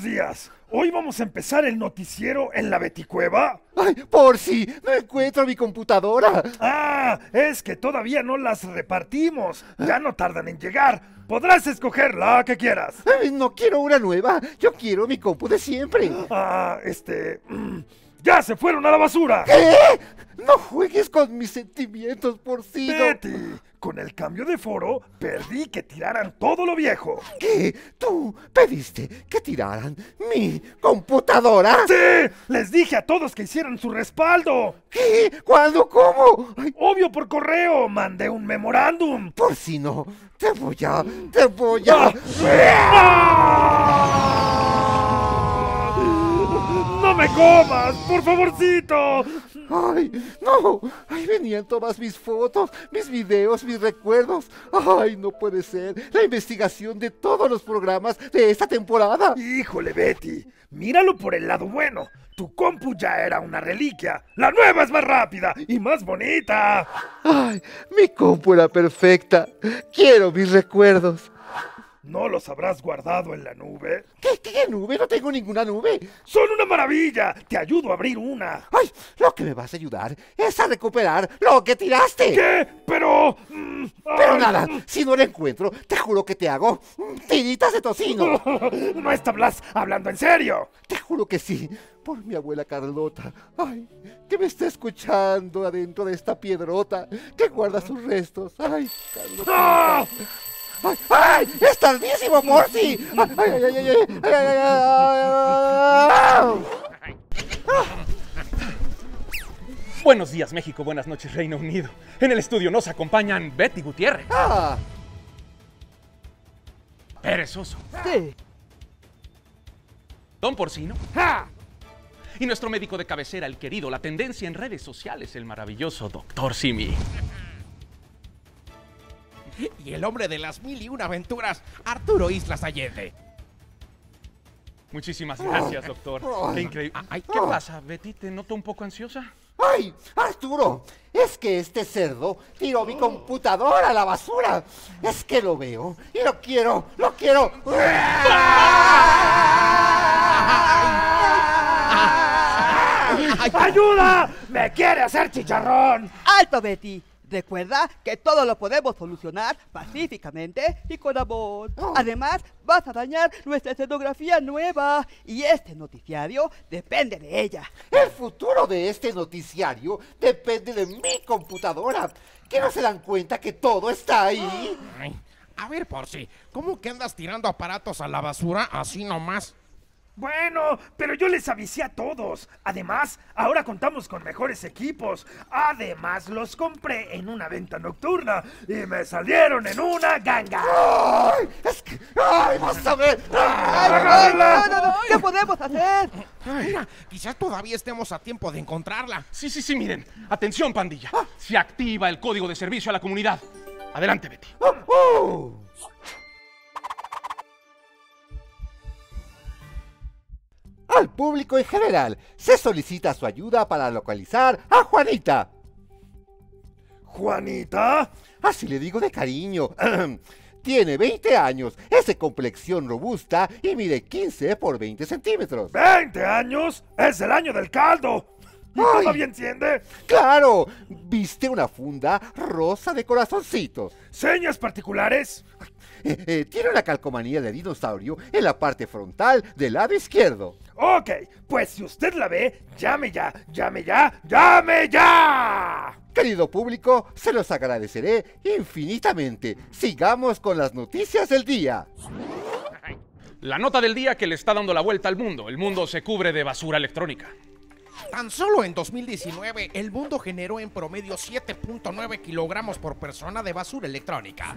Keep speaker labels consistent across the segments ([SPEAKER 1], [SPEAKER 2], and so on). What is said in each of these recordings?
[SPEAKER 1] Buenos días. Hoy vamos a empezar el noticiero en la Beticueva.
[SPEAKER 2] ¡Ay, por si! ¡No encuentro mi computadora!
[SPEAKER 1] Ah, es que todavía no las repartimos. Ya no tardan en llegar. Podrás escoger la que quieras.
[SPEAKER 2] Ay, no quiero una nueva. Yo quiero mi compu de siempre.
[SPEAKER 1] Ah, este... mm, ¡Ya se fueron a la basura!
[SPEAKER 2] ¿Qué? No juegues con mis sentimientos, porcino.
[SPEAKER 1] Betty, con el cambio de foro, perdí que tiraran todo lo viejo.
[SPEAKER 2] ¿Qué? ¿Tú pediste que tiraran mi computadora?
[SPEAKER 1] ¡Sí! Les dije a todos que hicieran su respaldo.
[SPEAKER 2] ¿Qué? ¿Cuándo? ¿Cómo? Ay,
[SPEAKER 1] Obvio por correo, mandé un memorándum.
[SPEAKER 2] porcino, te voy a... te voy a...
[SPEAKER 1] ¡No me comas! ¡Por favorcito!
[SPEAKER 2] ¡Ay, no! Ahí venían todas mis fotos, mis videos, mis recuerdos. ¡Ay, no puede ser! La investigación de todos los programas de esta temporada.
[SPEAKER 1] Híjole, Betty, míralo por el lado bueno. Tu compu ya era una reliquia. La nueva es más rápida y más bonita.
[SPEAKER 2] ¡Ay, mi compu era perfecta! Quiero mis recuerdos.
[SPEAKER 1] ¿No los habrás guardado en la nube?
[SPEAKER 2] ¿Qué, qué nube? No tengo ninguna nube.
[SPEAKER 1] ¡Son una maravilla! Te ayudo a abrir una.
[SPEAKER 2] ¡Ay! Lo que me vas a ayudar es a recuperar lo que tiraste.
[SPEAKER 1] ¿Qué? Pero... mm,
[SPEAKER 2] Pero
[SPEAKER 1] ay,
[SPEAKER 2] nada, si no lo encuentro, te juro que te hago tiritas de tocino.
[SPEAKER 1] No estabas hablando en serio.
[SPEAKER 2] Te juro que sí, por mi abuela Carlota. Ay, que me está escuchando adentro de esta piedrota que guarda sus restos. Ay, Carlota.
[SPEAKER 1] ¡Ah!
[SPEAKER 2] ¡Ay! ay ¡Es ¡Ay, ay, ay, ay! ay, ay, ay, ay, ay.
[SPEAKER 3] Buenos días, México. Buenas noches, Reino Unido. En el estudio nos acompañan Betty Gutiérrez.
[SPEAKER 2] Ah.
[SPEAKER 3] Perezoso.
[SPEAKER 4] Sí.
[SPEAKER 3] Don Porcino. Y nuestro médico de cabecera, el querido, la tendencia en redes sociales, el maravilloso Doctor Simi.
[SPEAKER 5] y el hombre de las mil y una aventuras, Arturo Islas Allende.
[SPEAKER 3] Muchísimas gracias, doctor. Qué increíble.
[SPEAKER 5] Ah, ay,
[SPEAKER 3] ¿Qué pasa, Betty? ¿Te noto un poco ansiosa?
[SPEAKER 2] ¡Ay! Arturo, es que este cerdo tiró mi computadora a la basura. Es que lo veo y lo quiero, lo quiero.
[SPEAKER 1] ¡Ayuda! ¡Me quiere hacer chicharrón!
[SPEAKER 4] ¡Alto, Betty! Recuerda que todo lo podemos solucionar pacíficamente y con amor. Además, vas a dañar nuestra escenografía nueva y este noticiario depende de ella.
[SPEAKER 2] El futuro de este noticiario depende de mi computadora. ¿Que no se dan cuenta que todo está ahí?
[SPEAKER 5] Ay, a ver, por si, ¿cómo que andas tirando aparatos a la basura así nomás?
[SPEAKER 1] Bueno, pero yo les avisé a todos. Además, ahora contamos con mejores equipos. Además, los compré en una venta nocturna y me salieron en una ganga.
[SPEAKER 2] ¡Ay! Es que. ¡Ay! ¡Vas a ver!
[SPEAKER 4] ¡Ay,
[SPEAKER 1] ¡Agárrala!
[SPEAKER 4] no, no, no! ¿Qué podemos hacer?
[SPEAKER 5] Mira, quizás todavía estemos a tiempo de encontrarla.
[SPEAKER 3] Sí, sí, sí, miren. Atención, pandilla. Se activa el código de servicio a la comunidad. Adelante, Betty.
[SPEAKER 2] ¡Oh! Al público en general se solicita su ayuda para localizar a Juanita.
[SPEAKER 1] ¿Juanita?
[SPEAKER 2] Así le digo de cariño. Tiene 20 años, es de complexión robusta y mide 15 por 20 centímetros.
[SPEAKER 1] ¿20 años? ¡Es el año del caldo! ¿Y
[SPEAKER 2] Ay.
[SPEAKER 1] todavía enciende?
[SPEAKER 2] ¡Claro! Viste una funda rosa de corazoncitos.
[SPEAKER 1] ¿Señas particulares?
[SPEAKER 2] Eh, eh, tiene una calcomanía de dinosaurio en la parte frontal del lado izquierdo.
[SPEAKER 1] Ok, pues si usted la ve, llame ya, llame ya, llame ya.
[SPEAKER 2] Querido público, se los agradeceré infinitamente. Sigamos con las noticias del día.
[SPEAKER 3] La nota del día que le está dando la vuelta al mundo. El mundo se cubre de basura electrónica.
[SPEAKER 5] Tan solo en 2019, el mundo generó en promedio 7.9 kilogramos por persona de basura electrónica.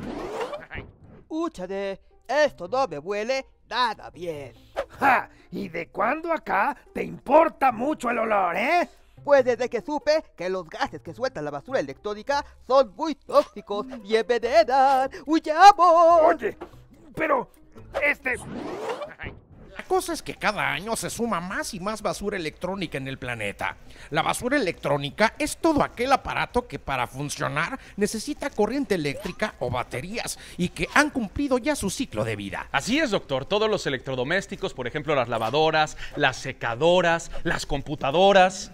[SPEAKER 4] Úchale, esto no me huele nada bien.
[SPEAKER 1] Ja, ¿y de cuándo acá te importa mucho el olor, eh?
[SPEAKER 4] Pues desde que supe que los gases que suelta la basura electrónica son muy tóxicos y envenenan. ¡Huyamos!
[SPEAKER 1] Oye, pero, este...
[SPEAKER 5] cosa es que cada año se suma más y más basura electrónica en el planeta. La basura electrónica es todo aquel aparato que para funcionar necesita corriente eléctrica o baterías y que han cumplido ya su ciclo de vida.
[SPEAKER 3] Así es, doctor. Todos los electrodomésticos, por ejemplo, las lavadoras, las secadoras, las computadoras.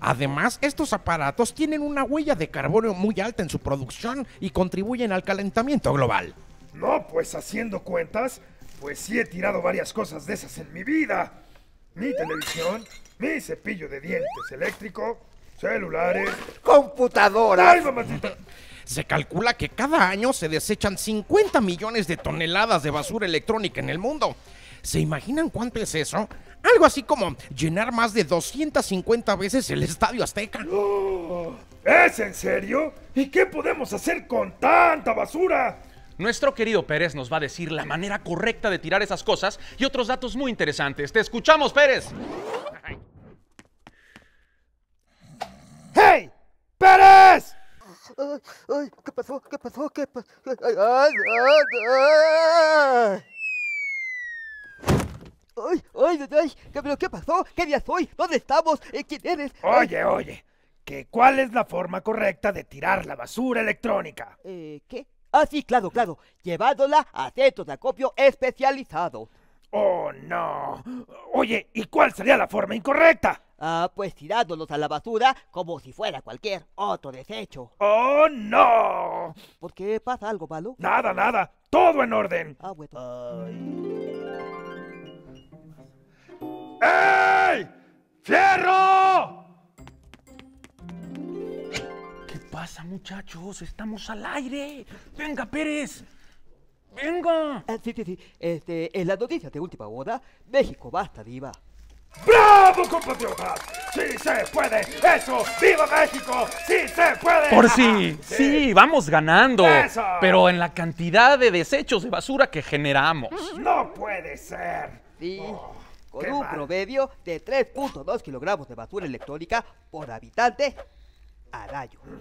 [SPEAKER 5] Además, estos aparatos tienen una huella de carbono muy alta en su producción y contribuyen al calentamiento global.
[SPEAKER 1] No, pues haciendo cuentas, pues sí he tirado varias cosas de esas en mi vida. Mi televisión, mi cepillo de dientes eléctrico, celulares.
[SPEAKER 2] Computadora.
[SPEAKER 1] ¡Ay, mamacita!
[SPEAKER 5] Se calcula que cada año se desechan 50 millones de toneladas de basura electrónica en el mundo. ¿Se imaginan cuánto es eso? Algo así como llenar más de 250 veces el Estadio Azteca.
[SPEAKER 1] ¿Es en serio? ¿Y qué podemos hacer con tanta basura?
[SPEAKER 3] Nuestro querido Pérez nos va a decir la manera correcta de tirar esas cosas y otros datos muy interesantes. Te escuchamos, Pérez.
[SPEAKER 1] ¡Hey! ¡Pérez!
[SPEAKER 2] Ay, ay, ¿qué pasó? ¿Qué pasó? ¿Qué pasó? Ay, ay, ay, ay.
[SPEAKER 4] ¡Ay, ay, ay! ¿Qué, pero ¿Qué pasó? ¿Qué día soy? ¿Dónde estamos? Eh, ¿Quién eres? Ay,
[SPEAKER 1] Oye, oye, que ¿cuál es la forma correcta de tirar la basura electrónica?
[SPEAKER 4] eh, ¿Qué? Ah, sí, claro, claro. Llevándola a centros de acopio especializados.
[SPEAKER 1] Oh, no. Oye, ¿y cuál sería la forma incorrecta?
[SPEAKER 4] Ah, pues tirándolos a la basura como si fuera cualquier otro desecho.
[SPEAKER 1] Oh, no.
[SPEAKER 4] ¿Por qué pasa algo malo?
[SPEAKER 1] Nada, nada. Todo en orden.
[SPEAKER 4] Ah, bueno.
[SPEAKER 1] ¡Ey! ¡Fierro!
[SPEAKER 3] Pasa, muchachos? Estamos al aire. Venga, Pérez. Venga.
[SPEAKER 4] Ah, sí, sí, sí. Este, en las noticias de última hora, México basta diva.
[SPEAKER 1] ¡Bravo, compatriotas! ¡Sí se puede! ¡Eso! ¡Viva México! ¡Sí se puede!
[SPEAKER 3] Por sí, sí, vamos ganando.
[SPEAKER 1] Eso.
[SPEAKER 3] Pero en la cantidad de desechos de basura que generamos.
[SPEAKER 1] ¡No puede ser!
[SPEAKER 4] Sí.
[SPEAKER 1] Oh,
[SPEAKER 4] Con
[SPEAKER 1] qué
[SPEAKER 4] un
[SPEAKER 1] mal.
[SPEAKER 4] promedio de 3.2 kilogramos de basura electrónica por habitante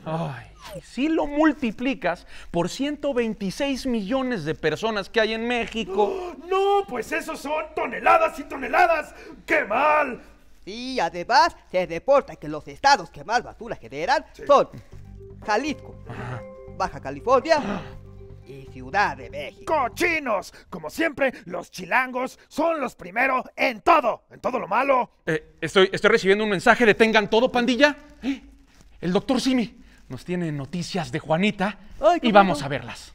[SPEAKER 3] Ay, si lo multiplicas por 126 millones de personas que hay en México.
[SPEAKER 1] ¡No! Pues esos son toneladas y toneladas. ¡Qué mal!
[SPEAKER 4] Y además se reporta que los estados que más basura generan son Jalisco, Baja California y Ciudad de México.
[SPEAKER 1] ¡Cochinos! Como siempre, los chilangos son los primeros en todo. En todo lo malo.
[SPEAKER 3] Eh, estoy, estoy recibiendo un mensaje de tengan todo, pandilla. Eh, El doctor Simi nos tiene noticias de Juanita
[SPEAKER 4] Ay,
[SPEAKER 3] y vamos
[SPEAKER 4] bueno.
[SPEAKER 3] a verlas.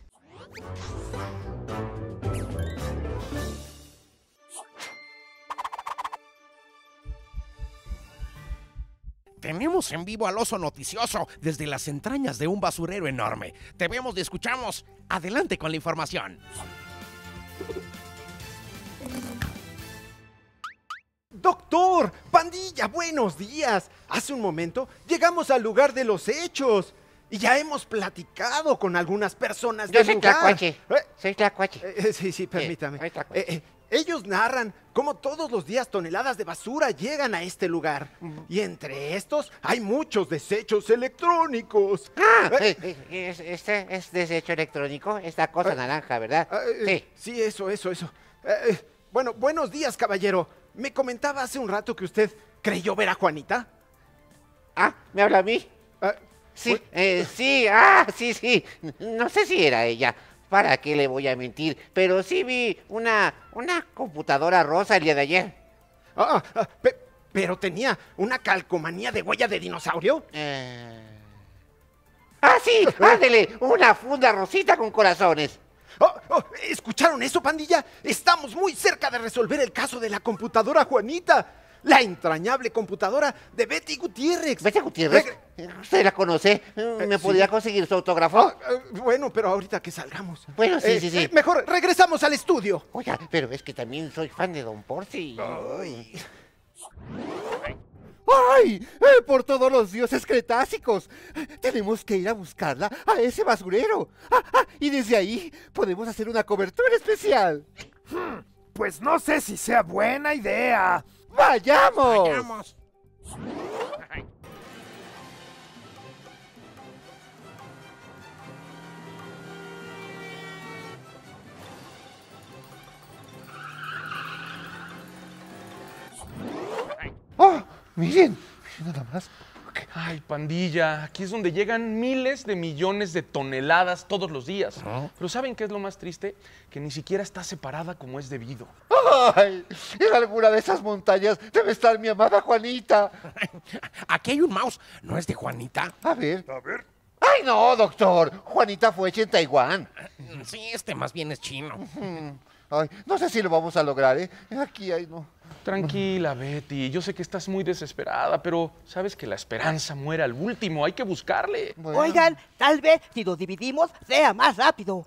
[SPEAKER 5] Tenemos en vivo al oso noticioso desde las entrañas de un basurero enorme. Te vemos y escuchamos. Adelante con la información.
[SPEAKER 6] Doctor, pandilla, buenos días. Hace un momento llegamos al lugar de los hechos y ya hemos platicado con algunas personas
[SPEAKER 2] Yo
[SPEAKER 6] del
[SPEAKER 2] soy
[SPEAKER 6] lugar.
[SPEAKER 2] Tlacuache.
[SPEAKER 6] Eh,
[SPEAKER 2] Soy Tlacuache.
[SPEAKER 6] eh, eh, sí, sí, permítame.
[SPEAKER 2] soy Tlacuache.
[SPEAKER 6] Eh, ellos narran cómo todos los días toneladas de basura llegan a este lugar. Y entre estos hay muchos desechos electrónicos.
[SPEAKER 2] Ah, es- este es desecho electrónico, esta cosa naranja, ¿verdad?
[SPEAKER 6] Ah, eh,
[SPEAKER 2] Sí.
[SPEAKER 6] Sí, eso, eso, eso. Eh, bueno, buenos días, caballero. Me comentaba hace un rato que usted creyó ver a Juanita.
[SPEAKER 2] Ah, ¿me habla a mí?
[SPEAKER 6] Ah,
[SPEAKER 2] Sí, eh, sí, ah, sí, sí. No sé si era ella. ¿Para qué le voy a mentir? Pero sí vi una, una computadora rosa el día de ayer.
[SPEAKER 6] ah, ah, pe- pero tenía una calcomanía de huella de dinosaurio.
[SPEAKER 2] Eh... Ah, sí, ándele, una funda rosita con corazones.
[SPEAKER 6] Oh, oh, ¿Escucharon eso, pandilla? Estamos muy cerca de resolver el caso de la computadora Juanita. La entrañable computadora de Betty Gutiérrez.
[SPEAKER 2] Betty Gutiérrez, ¿usted la conoce? ¿Me
[SPEAKER 6] sí.
[SPEAKER 2] podría conseguir su autógrafo?
[SPEAKER 6] Ah, ah, bueno, pero ahorita que salgamos.
[SPEAKER 2] Bueno, sí,
[SPEAKER 6] Eh,
[SPEAKER 2] sí, sí.
[SPEAKER 6] eh, mejor regresamos al estudio.
[SPEAKER 2] Oiga, pero es que también soy fan de Don Porci.
[SPEAKER 7] ¡Ay! ¡Eh, por todos los dioses cretácicos! Tenemos que ir a buscarla a ese basurero. Ah, ah, y desde ahí podemos hacer una cobertura especial.
[SPEAKER 1] Pues no sé si sea buena idea.
[SPEAKER 7] ¡Vayamos!
[SPEAKER 5] Vayamos.
[SPEAKER 2] Miren, miren nada más.
[SPEAKER 3] Ay, pandilla, aquí es donde llegan miles de millones de toneladas todos los días. Pero ¿saben qué es lo más triste? Que ni siquiera está separada como es debido.
[SPEAKER 2] Ay, en alguna de esas montañas debe estar mi amada Juanita.
[SPEAKER 5] Aquí hay un mouse. ¿No es de Juanita?
[SPEAKER 2] A ver.
[SPEAKER 1] A ver.
[SPEAKER 2] Ay, no, doctor. Juanita fue hecha en Taiwán.
[SPEAKER 5] Sí, este más bien es chino.
[SPEAKER 2] Ay, no sé si lo vamos a lograr, ¿eh? Aquí hay, no.
[SPEAKER 3] Tranquila, Betty. Yo sé que estás muy desesperada, pero sabes que la esperanza muere al último. Hay que buscarle.
[SPEAKER 2] Bueno.
[SPEAKER 4] Oigan, tal vez si nos dividimos sea más rápido.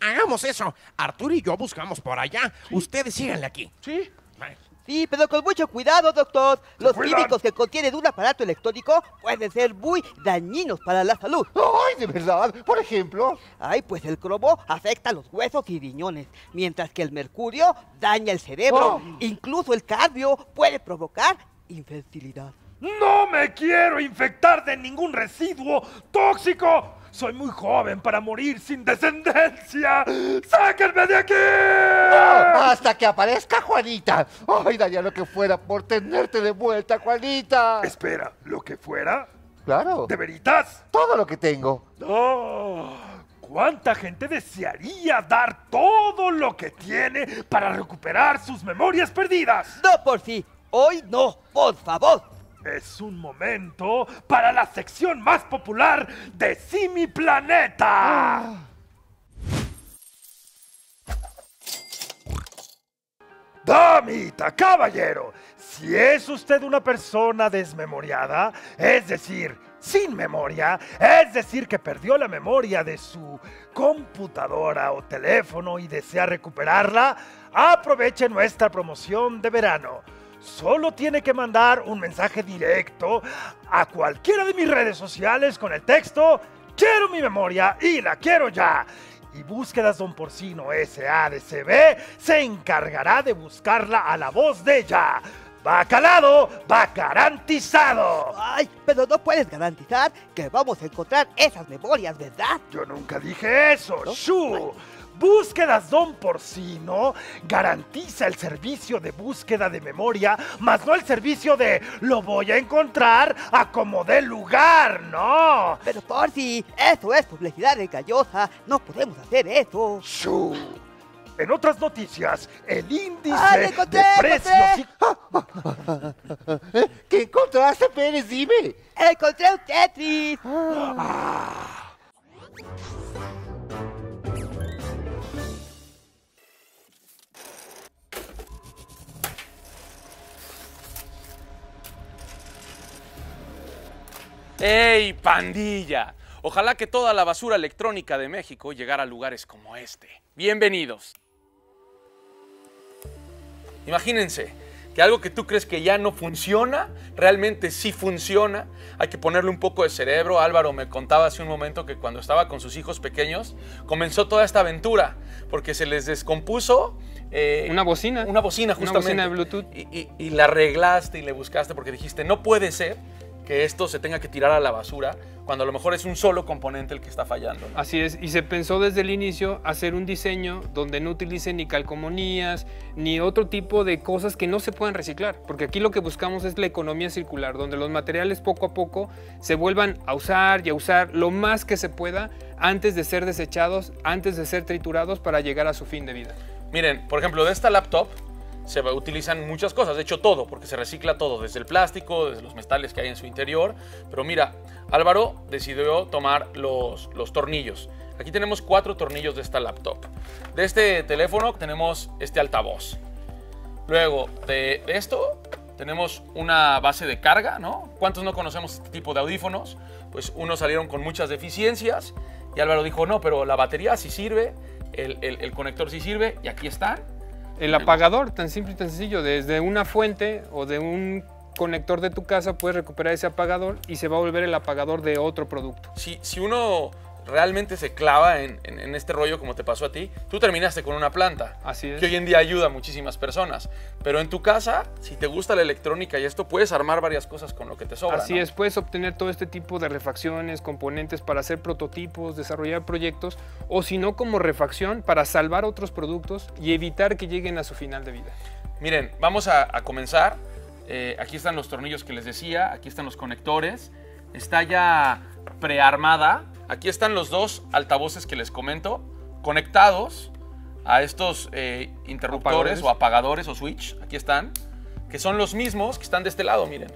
[SPEAKER 5] Hagamos eso. Arturo y yo buscamos por allá. Ustedes síganle aquí.
[SPEAKER 3] Sí.
[SPEAKER 4] Sí, pero con mucho cuidado, doctor. Los químicos que contienen un aparato electrónico pueden ser muy dañinos para la salud.
[SPEAKER 2] Ay, de verdad. Por ejemplo.
[SPEAKER 4] Ay, pues el cromo afecta los huesos y riñones, mientras que el mercurio daña el cerebro.
[SPEAKER 2] Oh.
[SPEAKER 4] Incluso el cardio puede provocar infertilidad.
[SPEAKER 1] No me quiero infectar de ningún residuo tóxico. Soy muy joven para morir sin descendencia. ¡Sáquenme de aquí!
[SPEAKER 2] Hasta que aparezca Juanita. Ay, daría lo que fuera por tenerte de vuelta, Juanita.
[SPEAKER 1] Espera, ¿lo que fuera?
[SPEAKER 2] Claro.
[SPEAKER 1] ¿De veritas?
[SPEAKER 2] Todo lo que tengo.
[SPEAKER 1] Oh, ¿Cuánta gente desearía dar todo lo que tiene para recuperar sus memorias perdidas?
[SPEAKER 4] No por sí. Hoy no, por favor.
[SPEAKER 1] Es un momento para la sección más popular de Simi Planeta. Damita, caballero, si es usted una persona desmemoriada, es decir, sin memoria, es decir, que perdió la memoria de su computadora o teléfono y desea recuperarla, aproveche nuestra promoción de verano. Solo tiene que mandar un mensaje directo a cualquiera de mis redes sociales con el texto Quiero mi memoria y la quiero ya. Y Búsquedas Don Porcino SADCB se encargará de buscarla a la voz de ella. Va calado, va garantizado.
[SPEAKER 4] Ay, pero no puedes garantizar que vamos a encontrar esas memorias, ¿verdad?
[SPEAKER 1] Yo nunca dije eso, Shu. Búsquedas Don Porcino garantiza el servicio de búsqueda de memoria, más no el servicio de lo voy a encontrar a como dé lugar, no.
[SPEAKER 4] Pero por si eso es publicidad engañosa, no podemos hacer eso.
[SPEAKER 1] Shu. En otras noticias, el índice
[SPEAKER 4] ¡Ah, encontré,
[SPEAKER 1] de precios y
[SPEAKER 2] ¿Eh? ¿Qué encontraste, Pérez? Dime.
[SPEAKER 4] Encontré un Tetris.
[SPEAKER 3] ¡Ey, pandilla! Ojalá que toda la basura electrónica de México llegara a lugares como este. Bienvenidos. Imagínense que algo que tú crees que ya no funciona, realmente sí funciona. Hay que ponerle un poco de cerebro. Álvaro me contaba hace un momento que cuando estaba con sus hijos pequeños, comenzó toda esta aventura porque se les descompuso. eh,
[SPEAKER 8] Una bocina.
[SPEAKER 3] Una bocina,
[SPEAKER 8] Una
[SPEAKER 3] justamente.
[SPEAKER 8] bocina de Bluetooth.
[SPEAKER 3] Y, y- y la arreglaste y le buscaste porque dijiste, no puede ser que esto se tenga que tirar a la basura cuando a lo mejor es un solo componente el que está fallando. ¿no?
[SPEAKER 8] Así es, y se pensó desde el inicio hacer un diseño donde no utilice ni calcomanías ni otro tipo de cosas que no se puedan reciclar, porque aquí lo que buscamos es la economía circular, donde los materiales poco a poco se vuelvan a usar y a usar lo más que se pueda antes de ser desechados, antes de ser triturados para llegar a su fin de vida.
[SPEAKER 3] Miren, por ejemplo, de esta laptop se utilizan muchas cosas, de hecho todo, porque se recicla todo, desde el plástico, desde los metales que hay en su interior. Pero mira, Álvaro decidió tomar los, los tornillos. Aquí tenemos cuatro tornillos de esta laptop. De este teléfono tenemos este altavoz. Luego de esto tenemos una base de carga, ¿no? ¿Cuántos no conocemos este tipo de audífonos? Pues unos salieron con muchas deficiencias y Álvaro dijo, no, pero la batería sí sirve, el, el- el conector sí sirve y aquí están.
[SPEAKER 8] El apagador, tan simple y tan sencillo, desde una fuente o de un conector de tu casa puedes recuperar ese apagador y se va a volver el apagador de otro producto.
[SPEAKER 3] Si, si uno realmente se clava en, en- en este rollo como te pasó a ti, tú terminaste con una planta.
[SPEAKER 8] Así es.
[SPEAKER 3] Que hoy en día ayuda a muchísimas personas. Pero en tu casa, si te gusta la electrónica y esto, puedes armar varias cosas con lo que te sobra.
[SPEAKER 8] Así
[SPEAKER 3] ¿no?
[SPEAKER 8] es, puedes obtener todo este tipo de refacciones, componentes para hacer prototipos, desarrollar proyectos, o si no como refacción para salvar otros productos y evitar que lleguen a su final de vida.
[SPEAKER 3] Miren, vamos a, a comenzar Eh, aquí están los tornillos que les decía, aquí están los conectores. Está ya prearmada. Aquí están los dos altavoces que les comento, conectados a estos eh, interruptores
[SPEAKER 8] Apagadores.
[SPEAKER 3] o apagadores o switch. Aquí están, que son los mismos que están de este lado, miren.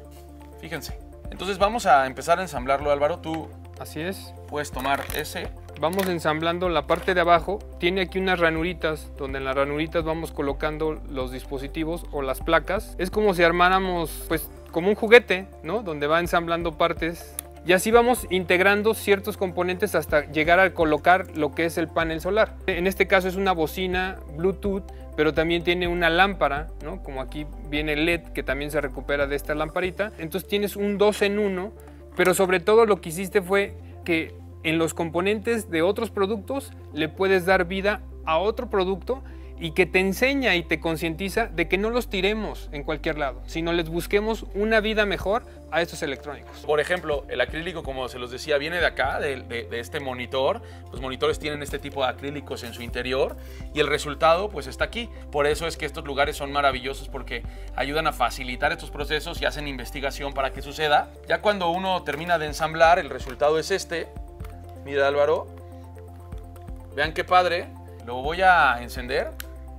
[SPEAKER 3] Fíjense. Entonces vamos a empezar a ensamblarlo, Álvaro. Tú
[SPEAKER 8] Así es.
[SPEAKER 3] puedes tomar ese.
[SPEAKER 8] Vamos ensamblando la parte de abajo. Tiene aquí unas ranuritas, donde en las ranuritas vamos colocando los dispositivos o las placas. Es como si armáramos, pues, como un juguete, ¿no? Donde va ensamblando partes. Y así vamos integrando ciertos componentes hasta llegar a colocar lo que es el panel solar. En este caso es una bocina Bluetooth, pero también tiene una lámpara, ¿no? Como aquí viene LED que también se recupera de esta lamparita. Entonces tienes un 2 en 1, pero sobre todo lo que hiciste fue que en los componentes de otros productos le puedes dar vida a otro producto y que te enseña y te concientiza de que no los tiremos en cualquier lado, sino les busquemos una vida mejor a estos electrónicos.
[SPEAKER 3] Por ejemplo, el acrílico, como se los decía, viene de acá, de, de- de este monitor. Los monitores tienen este tipo de acrílicos en su interior y el resultado pues está aquí. Por eso es que estos lugares son maravillosos porque ayudan a facilitar estos procesos y hacen investigación para que suceda. Ya cuando uno termina de ensamblar, el resultado es este. Mira Álvaro, vean qué padre. Lo voy a encender,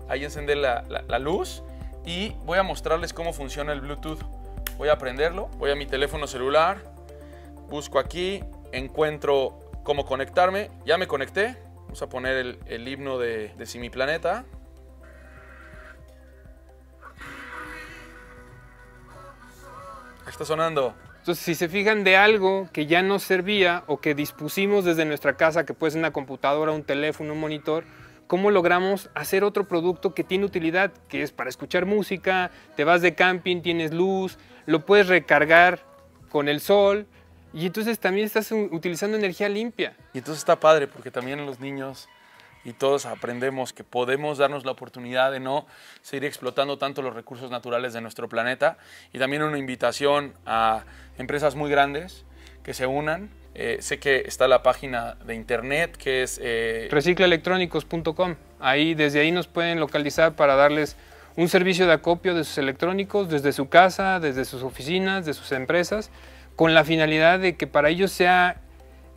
[SPEAKER 3] ahí encender la, luz y voy a mostrarles cómo funciona el Bluetooth. Voy a prenderlo, voy a mi teléfono celular, busco aquí, encuentro cómo conectarme, ya me conecté, vamos a poner el, himno de, de Si mi planeta. Está sonando.
[SPEAKER 8] Entonces, si se fijan de algo que ya nos servía o que dispusimos desde nuestra casa, que puede ser una computadora, un teléfono, un monitor, ¿cómo logramos hacer otro producto que tiene utilidad? Que es para escuchar música, te vas de camping, tienes luz, lo puedes recargar con el sol y entonces también estás utilizando energía limpia.
[SPEAKER 3] Y entonces está padre porque también los niños y todos aprendemos que podemos darnos la oportunidad de no seguir explotando tanto los recursos naturales de nuestro planeta. Y también una invitación a empresas muy grandes que se unan. Eh, sé que está la página de internet que es... eh,
[SPEAKER 8] Reciclaelectrónicos.com. Ahí, desde ahí nos pueden localizar para darles un servicio de acopio de sus electrónicos desde su casa, desde sus oficinas, de sus empresas, con la finalidad de que para ellos sea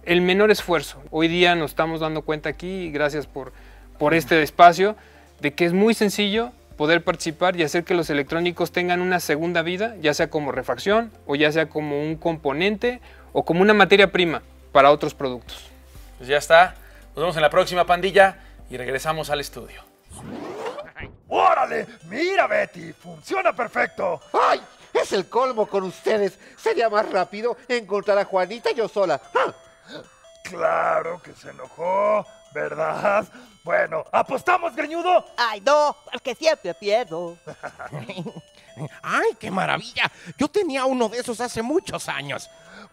[SPEAKER 8] el menor esfuerzo. Hoy día nos estamos dando cuenta aquí, gracias por, por este espacio, de que es muy sencillo poder participar y hacer que los electrónicos tengan una segunda vida, ya sea como refacción o ya sea como un componente o como una materia prima para otros productos.
[SPEAKER 3] pues ya está. Nos vemos en la próxima pandilla y regresamos al estudio.
[SPEAKER 1] ¡Órale! ¡Mira, Betty! ¡Funciona perfecto!
[SPEAKER 7] ¡Ay! Es el colmo con ustedes. Sería más rápido encontrar a Juanita yo sola. ¡Ah!
[SPEAKER 1] Claro que se enojó, ¿verdad? Bueno, ¿apostamos, greñudo?
[SPEAKER 4] Ay, no, porque siempre pierdo.
[SPEAKER 5] ¡Ay, qué maravilla! Yo tenía uno de esos hace muchos años.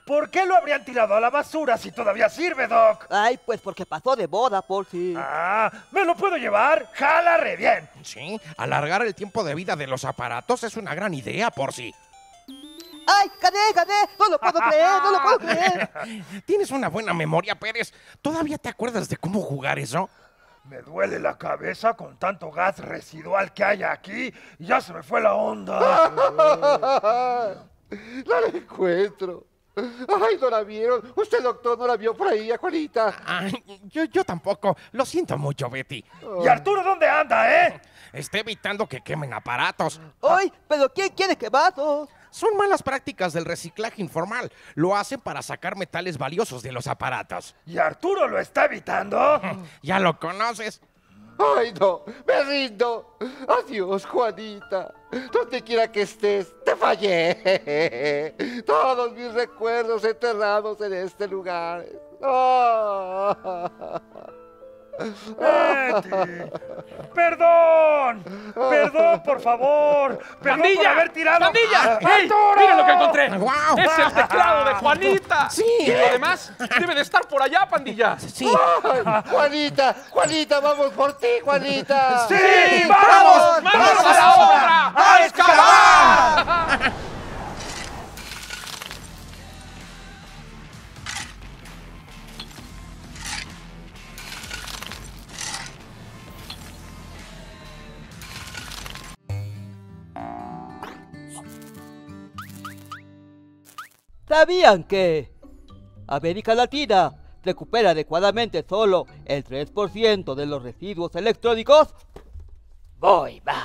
[SPEAKER 1] ¿Por qué lo habrían tirado a la basura si todavía sirve, Doc?
[SPEAKER 4] Ay, pues porque pasó de boda, por si.
[SPEAKER 1] Ah, ¿me lo puedo llevar? ¡Jala re bien!
[SPEAKER 5] Sí, alargar el tiempo de vida de los aparatos es una gran idea por sí.
[SPEAKER 4] Ay, gané, gané. No lo puedo creer, no lo puedo creer.
[SPEAKER 5] Tienes una buena memoria, Pérez. ¿Todavía te acuerdas de cómo jugar eso?
[SPEAKER 1] Me duele la cabeza con tanto gas residual que hay aquí y ya se me fue la onda.
[SPEAKER 7] La encuentro. Ay, no la vieron. Usted, doctor, no la vio por ahí, Juanita.
[SPEAKER 5] Ay, yo, yo tampoco. Lo siento mucho, Betty.
[SPEAKER 1] ¿Y Arturo dónde anda, eh?
[SPEAKER 5] Está evitando que quemen aparatos.
[SPEAKER 4] Ay, pero ¿quién quiere que vasos?
[SPEAKER 5] Son malas prácticas del reciclaje informal. Lo hacen para sacar metales valiosos de los aparatos.
[SPEAKER 1] ¿Y Arturo lo está evitando?
[SPEAKER 5] Ya lo conoces.
[SPEAKER 7] Ay, no, me rindo. Adiós, Juanita. Donde quiera que estés, te fallé. Todos mis recuerdos enterrados en este lugar. Ah.
[SPEAKER 1] Betty. ¡Perdón! ¡Perdón, por favor! ¡Perdón por haber tirado!
[SPEAKER 3] ¡Pandilla! ¡Hey! ¡Mira lo que encontré!
[SPEAKER 5] ¡Guau!
[SPEAKER 3] ¡Es el teclado de Juanita!
[SPEAKER 5] Sí.
[SPEAKER 3] Y lo demás debe de estar por allá, pandilla.
[SPEAKER 5] Sí.
[SPEAKER 7] Ay, Juanita, Juanita, vamos por ti, Juanita.
[SPEAKER 1] ¡Sí! ¡Vamos!
[SPEAKER 3] ¡Vamos a la obra! ¡A excavar!
[SPEAKER 4] ¿Sabían que América Latina recupera adecuadamente solo el 3% de los residuos electrónicos? Voy, va.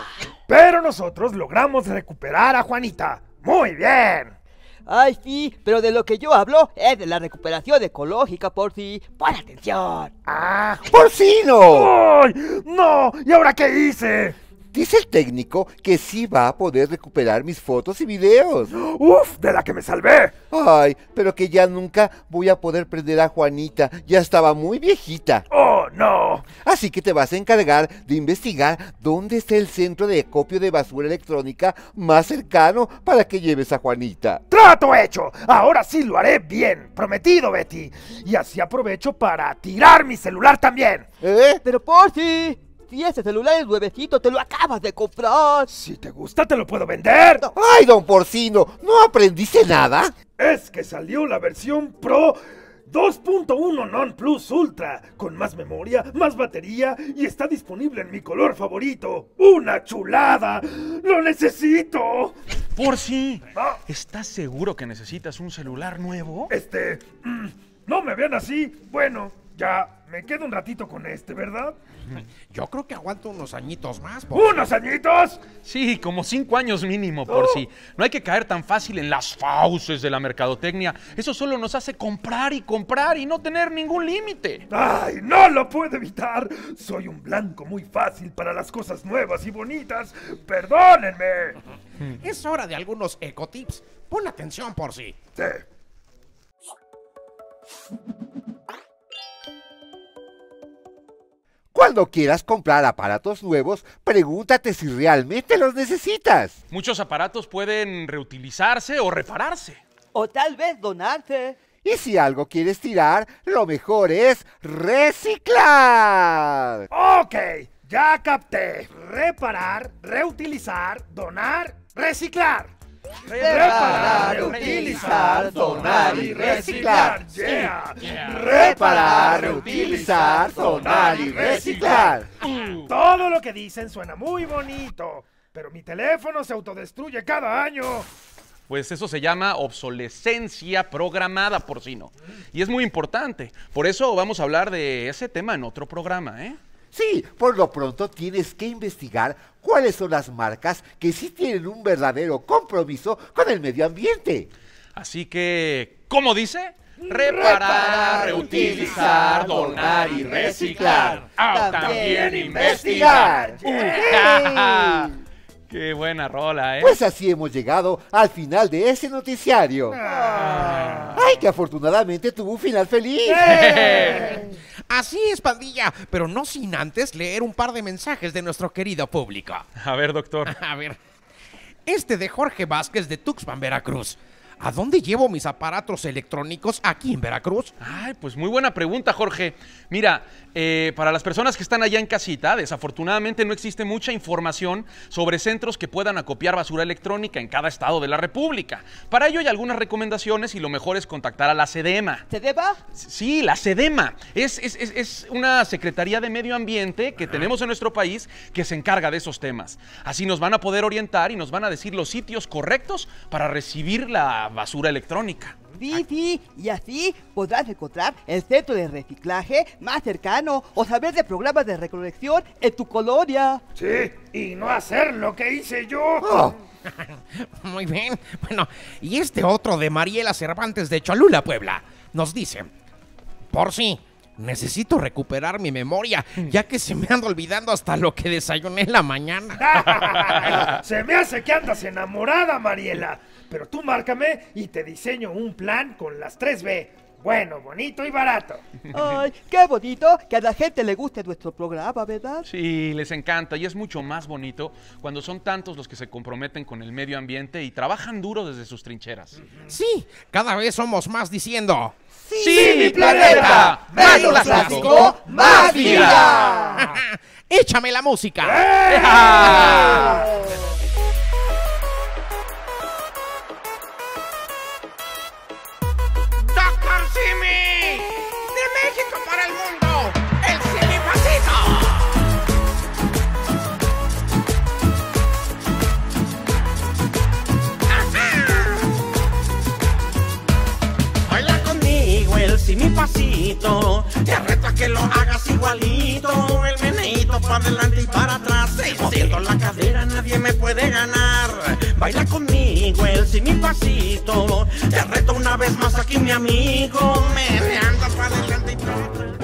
[SPEAKER 1] Pero nosotros logramos recuperar a Juanita. Muy bien.
[SPEAKER 4] Ay, sí, pero de lo que yo hablo es de la recuperación ecológica por si. ¡Pon atención!
[SPEAKER 1] ¡Ah!
[SPEAKER 2] ¡Porcino!
[SPEAKER 1] ¡Ay! ¡No! ¿Y ahora qué hice?
[SPEAKER 2] Dice el técnico que sí va a poder recuperar mis fotos y videos.
[SPEAKER 1] ¡Uf! ¡De la que me salvé!
[SPEAKER 2] Ay, pero que ya nunca voy a poder prender a Juanita. Ya estaba muy viejita.
[SPEAKER 1] ¡Oh, no!
[SPEAKER 2] Así que te vas a encargar de investigar dónde está el centro de acopio de basura electrónica más cercano para que lleves a Juanita.
[SPEAKER 1] ¡Trato hecho! Ahora sí lo haré bien. Prometido, Betty. Y así aprovecho para tirar mi celular también.
[SPEAKER 2] ¿Eh?
[SPEAKER 4] Pero por si. Si ese celular es nuevecito, te lo acabas de comprar.
[SPEAKER 1] Si te gusta, te lo puedo vender.
[SPEAKER 2] ¡Ay, don Porcino! ¿No aprendiste nada?
[SPEAKER 1] Es que salió la versión Pro 2.1 Non Plus Ultra, con más memoria, más batería y está disponible en mi color favorito. ¡Una chulada! ¡Lo necesito!
[SPEAKER 3] Por si.
[SPEAKER 1] Ah.
[SPEAKER 3] ¿Estás seguro que necesitas un celular nuevo?
[SPEAKER 1] Este... mm, no me vean así. Bueno, ya me quedo un ratito con este, ¿verdad?
[SPEAKER 5] Yo creo que aguanto unos añitos más. por-
[SPEAKER 1] ¡Unos añitos!
[SPEAKER 3] Sí, como cinco años mínimo, por
[SPEAKER 1] Oh.
[SPEAKER 3] si. No hay que caer tan fácil en las fauces de la mercadotecnia. Eso solo nos hace comprar y comprar y no tener ningún límite.
[SPEAKER 1] ¡Ay, no lo puedo evitar! Soy un blanco muy fácil para las cosas nuevas y bonitas. ¡Perdónenme!
[SPEAKER 5] Es hora de algunos ecotips. Pon atención por si.
[SPEAKER 1] Sí.
[SPEAKER 2] Cuando quieras comprar aparatos nuevos, pregúntate si realmente los necesitas.
[SPEAKER 3] Muchos aparatos pueden reutilizarse o repararse.
[SPEAKER 4] O tal vez donarse.
[SPEAKER 2] Y si algo quieres tirar, lo mejor es reciclar.
[SPEAKER 1] Ok, ya capté. Reparar, reutilizar, donar, reciclar.
[SPEAKER 4] Reparar, reutilizar, donar y reciclar.
[SPEAKER 1] Yeah.
[SPEAKER 2] Reparar, reutilizar, donar y reciclar.
[SPEAKER 1] Todo lo que dicen suena muy bonito, pero mi teléfono se autodestruye cada año.
[SPEAKER 3] Pues eso se llama obsolescencia programada, porcino. Y es muy importante. Por eso vamos a hablar de ese tema en otro programa, ¿eh?
[SPEAKER 2] Sí, por lo pronto tienes que investigar cuáles son las marcas que sí tienen un verdadero compromiso con el medio ambiente.
[SPEAKER 3] Así que, ¿cómo dice? Reparar, reutilizar, donar y reciclar. Ah, también investigar. Qué buena rola, ¿eh?
[SPEAKER 2] Pues así hemos llegado al final de ese noticiario. ¡Ay, que afortunadamente tuvo un final feliz!
[SPEAKER 5] Así es, pandilla, pero no sin antes leer un par de mensajes de nuestro querido público.
[SPEAKER 3] A ver, doctor.
[SPEAKER 5] A ver. Este de Jorge Vázquez de Tuxpan, Veracruz. ¿A dónde llevo mis aparatos electrónicos aquí en Veracruz?
[SPEAKER 3] Ay, pues muy buena pregunta, Jorge. Mira, eh, para las personas que están allá en casita, desafortunadamente no existe mucha información sobre centros que puedan acopiar basura electrónica en cada estado de la República. Para ello hay algunas recomendaciones y lo mejor es contactar a la SEDEMA.
[SPEAKER 4] ¿Se deba?
[SPEAKER 3] Sí, la SEDEMA. Es, es- es- es una Secretaría de Medio Ambiente que tenemos en nuestro país que se encarga de esos temas. Así nos van a poder orientar y nos van a decir los sitios correctos para recibir la basura electrónica.
[SPEAKER 4] Sí, sí, y así podrás encontrar el centro de reciclaje más cercano o saber de programas de recolección en tu colonia.
[SPEAKER 1] Sí, y no hacer lo que hice yo.
[SPEAKER 2] Oh,
[SPEAKER 5] Muy bien. Bueno, y este otro de Mariela Cervantes de Cholula, Puebla, nos dice, por si, necesito recuperar mi memoria, ya que se me anda olvidando hasta lo que desayuné en la mañana.
[SPEAKER 1] Se me hace que andas enamorada, Mariela. Pero tú márcame y te diseño un plan con las 3B. Bueno, bonito y barato.
[SPEAKER 4] Ay, qué bonito que a la gente le guste nuestro programa, ¿verdad?
[SPEAKER 3] Sí, les encanta y es mucho más bonito cuando son tantos los que se comprometen con el medio ambiente y trabajan duro desde sus trincheras.
[SPEAKER 5] Sí, cada vez somos más diciendo...
[SPEAKER 3] ¡Sí, mi planeta!
[SPEAKER 5] ¡Más
[SPEAKER 3] ¡Más
[SPEAKER 5] plástico, más vida! ¡Échame la música! ¡Doctor Te reto a que lo hagas igualito. El meneito
[SPEAKER 9] para adelante y para atrás. Moviendo la cadera nadie me puede ganar. Baila conmigo el sin mi pasito. Te reto una vez más aquí mi amigo. me Meneando para adelante y para atrás.